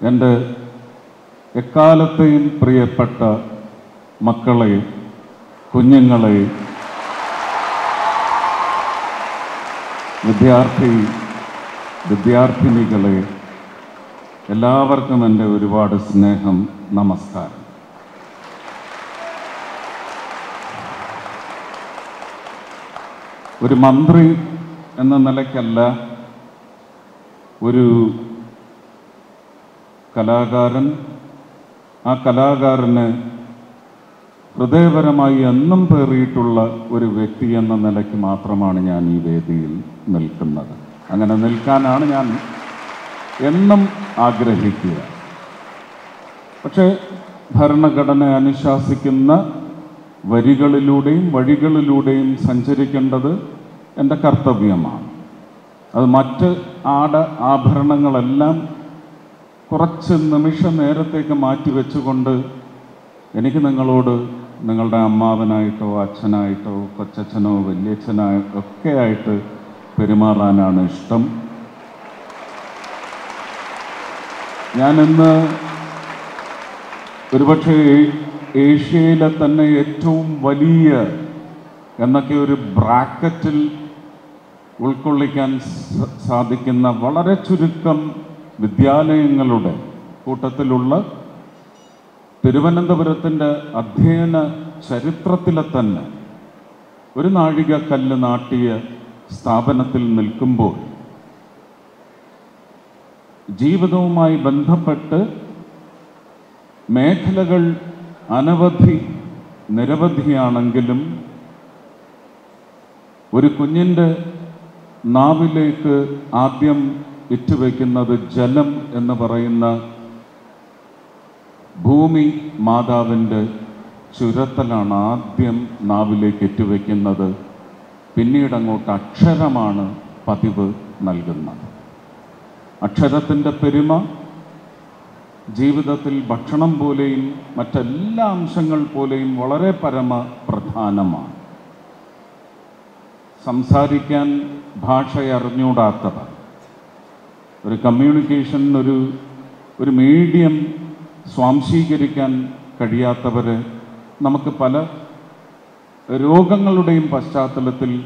എന്റെ എക്കാലത്തെയും പ്രിയപ്പെട്ട മക്കളെ കുഞ്ഞുങ്ങളെ വിദ്യാർത്ഥി വിദ്യാർത്ഥിനികളെ എല്ലാവർക്കും എന്റെ ഒരുപാട് സ്നേഹം നമസ്കാരം. ഒരു മന്ത്രി എന്ന നിലയ്ക്കല്ല ഒരു കലാകാരൻ ആ കലാകാരന് ഹൃദയപരമായി എന്നും പേറിയിട്ടുള്ള ഒരു വ്യക്തി എന്ന നിലയ്ക്ക് മാത്രമാണ് ഞാൻ ഈ വേദിയിൽ നിൽക്കുന്നത്. അങ്ങനെ നിൽക്കാനാണ് ഞാൻ എന്നും ആഗ്രഹിക്കുക. പക്ഷേ ഭരണഘടന അനുശാസിക്കുന്ന വരികളിലൂടെയും വഴികളിലൂടെയും സഞ്ചരിക്കേണ്ടത് എന്റെ കർത്തവ്യമാണ്. അത് മറ്റ് ആട ആഭരണങ്ങളെല്ലാം കുറച്ച് നിമിഷ നേരത്തേക്ക് മാറ്റി വെച്ചുകൊണ്ട് എനിക്ക് നിങ്ങളോട് നിങ്ങളുടെ അമ്മാവനായിട്ടോ അച്ഛനായിട്ടോ കൊച്ചച്ഛനോ വല്യച്ഛനായോ ഒക്കെ ആയിട്ട് പെരുമാറാനാണ് ഇഷ്ടം. ഞാനിന്ന് ഒരുപക്ഷെ ഏഷ്യയിലെ തന്നെ ഏറ്റവും വലിയ എന്നൊക്കെ ഒരു ബ്രാക്കറ്റിൽ ഉൾക്കൊള്ളിക്കാൻ സാധിക്കുന്ന വളരെ ചുരുക്കം വിദ്യാലയങ്ങളുടെ കൂട്ടത്തിലുള്ള തിരുവനന്തപുരത്തിന്റെ അധ്യയന ചരിത്രത്തിലെ തന്നെ ഒരു നാഴിക കല്ല് നാട്ടിയ സ്ഥാപനത്തിൽ നിൽക്കുമ്പോൾ ജീവിതവുമായി ബന്ധപ്പെട്ട് മേഖലകൾ അനവധി നിരവധിയാണെങ്കിലും ഒരു കുഞ്ഞിന്റെ നാവിലേക്ക് ആദ്യം ഇറ്റുവെക്കുന്നത് ജലം എന്ന് പറയുന്ന ഭൂമി മാതാവിന്റെ ചുരത്തലാണ് ആദ്യം നാവിലേക്ക് ഇറ്റുവയ്ക്കുന്നത് പിന്നീട് അങ്ങോട്ട് അക്ഷരമാണ് പതിവ് നൽകുന്നത്. അക്ഷരത്തിന്റെ പെരുമ ജീവിതത്തിൽ ഭക്ഷണം പോലെയും മറ്റെല്ലാ അംശങ്ങൾ പോലെയും വളരെ പരമ പ്രധാനമാണ്. സംസാരിക്കാൻ ഭാഷ അറിഞ്ഞൂടാത്തവർ ഒരു കമ്മ്യൂണിക്കേഷൻ ഒരു ഒരു മീഡിയം സ്വാംശീകരിക്കാൻ കഴിയാത്തവർ നമുക്ക് പല രോഗങ്ങളുടെയും പശ്ചാത്തലത്തിൽ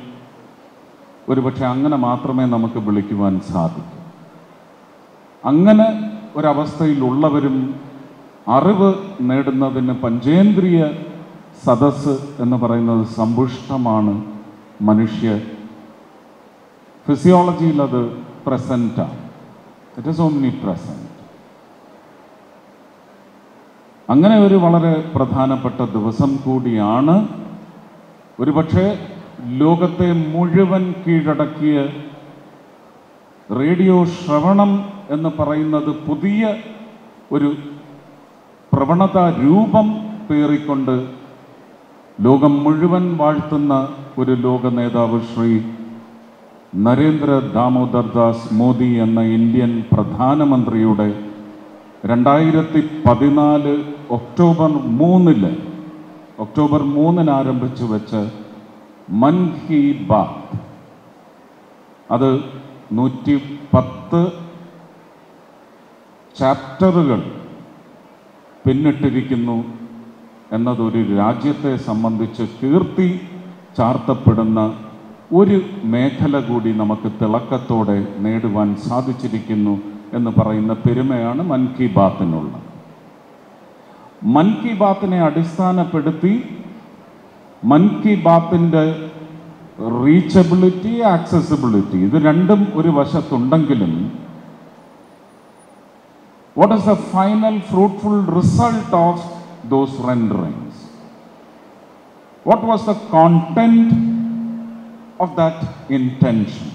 ഒരുപക്ഷെ അങ്ങനെ മാത്രമേ നമുക്ക് വിളിക്കുവാൻ സാധിക്കൂ. അങ്ങനെ ഒരവസ്ഥയിലുള്ളവരും അറിവ് നേടുന്നതിന് പഞ്ചേന്ദ്രിയ സദസ്സ് എന്ന് പറയുന്നത് സമ്പുഷ്ടമാണ് മനുഷ്യ. ഫിസിയോളജിയിൽ അത് പ്രസന്റാണ് ഇറ്റ് ഇസ് ഓൺലി പ്രസന്റ് അങ്ങനെ ഒരു വളരെ പ്രധാനപ്പെട്ട ദിവസം കൂടിയാണ്. ഒരുപക്ഷെ ലോകത്തെ മുഴുവൻ കീഴടക്കിയ റേഡിയോ ശ്രവണം എന്ന് പറയുന്നത് പുതിയ ഒരു പ്രവണത രൂപം പേറിക്കൊണ്ട് ലോകം മുഴുവൻ വാഴ്ത്തുന്ന ഒരു ലോക നേതാവ് ശ്രീ നരേന്ദ്ര ദാമോദർ ദാസ് മോദി എന്ന ഇന്ത്യൻ പ്രധാനമന്ത്രിയുടെ രണ്ടായിരത്തി പതിനാല് ഒക്ടോബർ മൂന്നിൽ ഒക്ടോബർ മൂന്നിന് ആരംഭിച്ചു വെച്ച് മൻ ഹി ബാത്ത്. അത് നൂറ്റി പത്ത് ചാപ്റ്ററുകൾ പിന്നിട്ടിരിക്കുന്നു എന്നതൊരു രാജ്യത്തെ സംബന്ധിച്ച് കീർത്തി ചാർത്തപ്പെടുന്ന ഒരു മേഖല കൂടി നമുക്ക് തിളക്കത്തോടെ നേടുവാൻ സാധിച്ചിരിക്കുന്നു എന്ന് പറയുന്ന പെരുമയാണ് മൻ കി ബാത്തിനുള്ളത് മൻ കി ബാത്തിനെ അടിസ്ഥാനപ്പെടുത്തി മൻ കി ബാത്തിന്റെ റീച്ചബിലിറ്റി ആക്സസിബിലിറ്റി ഇത് രണ്ടും ഒരു വശത്തുണ്ടെങ്കിലും what is the final fruitful result of those renderings what was the content of that intention.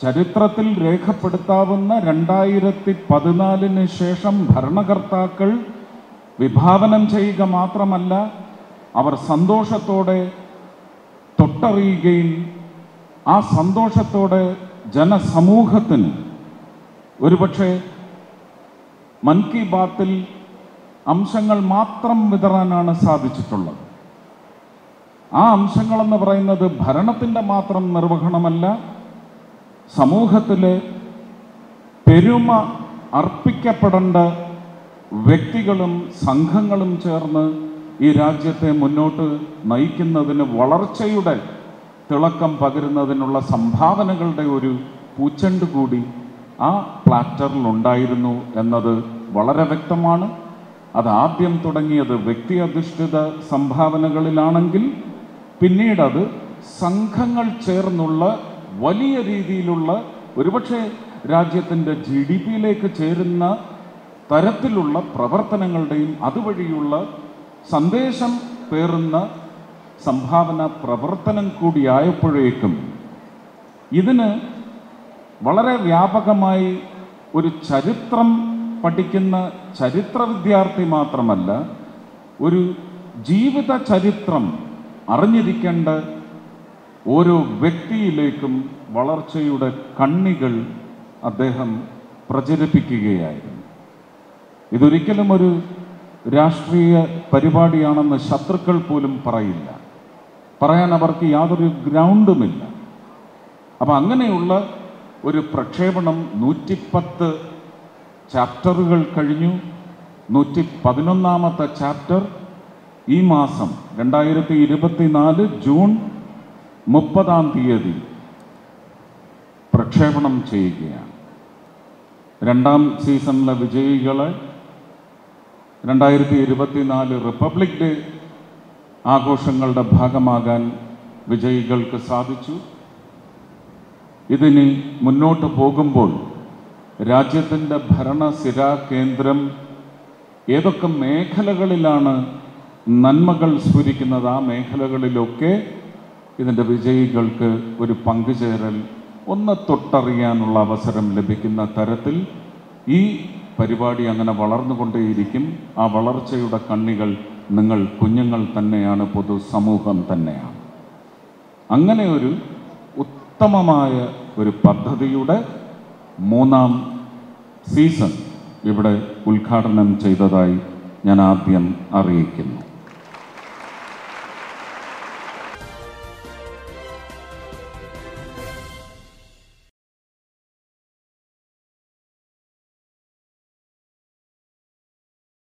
ചരിത്രത്തിൽ രേഖപ്പെടുത്താവുന്ന രണ്ടായിരത്തി പതിനാലിന് ശേഷം ഭരണകർത്താക്കൾ വിഭാവനം ചെയ്യുക മാത്രമല്ല അവർ സന്തോഷത്തോടെ തൊട്ടറിയുകയും ആ സന്തോഷത്തോടെ ജനസമൂഹത്തിന് ഒരുപക്ഷെ മൻ കി ബാത്തിൽ അംശങ്ങൾ മാത്രം വിതറാനാണ് സാധിച്ചിട്ടുള്ളത് ആ അംശങ്ങളെന്ന് പറയുന്നത് ഭരണത്തിന്റെ മാത്രം നിർവഹണമല്ല സമൂഹത്തിലെ പെരുമ അർപ്പിക്കപ്പെടേണ്ട വ്യക്തികളും സംഘങ്ങളും ചേർന്ന് ഈ രാജ്യത്തെ മുന്നോട്ട് നയിക്കുന്നതിന് വളർച്ചയുടെ തിളക്കം പകരുന്നതിനുള്ള സംഭാവനകളുടെ ഒരു പൂച്ചണ്ട് കൂടി ആ പ്ലാറ്ററിൽ ഉണ്ടായിരുന്നു എന്നത് വളരെ വ്യക്തമാണ്. അത് ആദ്യം തുടങ്ങിയത് വ്യക്തി അധിഷ്ഠിത സംഭാവനകളിലാണെങ്കിൽ പിന്നീട് അത് സംഘങ്ങൾ ചേർന്നുള്ള വലിയ രീതിയിലുള്ള ഒരുപക്ഷെ രാജ്യത്തിന്റെ ജി ഡി പിയിലേക്ക് ചേരുന്ന തരത്തിലുള്ള പ്രവർത്തനങ്ങളുടെയും അതുവഴിയുള്ള സന്ദേശം പേറുന്ന സംഭാവന പ്രവർത്തനം കൂടിയായപ്പോഴേക്കും ഇതിന് വളരെ വ്യാപകമായി ഒരു ചരിത്രം പഠിക്കുന്ന ചരിത്ര വിദ്യാർത്ഥി മാത്രമല്ല ഒരു ജീവിത ചരിത്രം അറിഞ്ഞിരിക്കേണ്ട ഓരോ വ്യക്തിയിലേക്കും വളർച്ചയുടെ കണ്ണികൾ അദ്ദേഹം പ്രചരിപ്പിക്കുകയായിരുന്നു. ഇതൊരിക്കലും ഒരു രാഷ്ട്രീയ പരിപാടിയാണെന്ന് ശത്രുക്കൾ പോലും പറയില്ല. പറയാൻ അവർക്ക് യാതൊരു ഗ്രൗണ്ടുമില്ല. അപ്പം അങ്ങനെയുള്ള ഒരു പ്രക്ഷേപണം നൂറ്റിപ്പത്ത് ചാപ്റ്ററുകൾ കഴിഞ്ഞു. നൂറ്റി പതിനൊന്നാമത്തെ ചാപ്റ്റർ ഈ മാസം രണ്ടായിരത്തി ഇരുപത്തിനാല് ജൂൺ മുപ്പതാം തീയതി പ്രക്ഷേപണം ചെയ്യുകയാണ്. രണ്ടാം സീസണിലെ വിജയികളെ രണ്ടായിരത്തി ഇരുപത്തിനാല് റിപ്പബ്ലിക് ഡേ ആഘോഷങ്ങളുടെ ഭാഗമാകാൻ വിജയികൾക്ക് സാധിച്ചു. ഇതിനി മുന്നോട്ട് പോകുമ്പോൾ രാജ്യത്തിന്റെ ഭരണസിരാ കേന്ദ്രം ഏതൊക്കെ മേഖലകളിലാണ് നന്മകൾ സ്ഫുരിക്കുന്നത് ആ മേഖലകളിലൊക്കെ ഇതിന്റെ വിജയികൾക്ക് ഒരു പങ്കുചേരൽ ഒന്ന് തൊട്ടറിയാനുള്ള അവസരം ലഭിക്കുന്ന തരത്തിൽ ഈ പരിപാടി അങ്ങനെ വളർന്നുകൊണ്ടേയിരിക്കും. ആ വളർച്ചയുടെ കണ്ണികൾ നിങ്ങൾ കുഞ്ഞുങ്ങൾ തന്നെയാണ് പൊതുസമൂഹം തന്നെയാണ്. അങ്ങനെ ഒരു ഉത്തമമായ ഒരു പദ്ധതിയുടെ മൂന്നാം സീസൺ ഇവിടെ ഉദ്ഘാടനം ചെയ്തതായി ഞാൻ ആദ്യം അറിയിക്കുന്നു.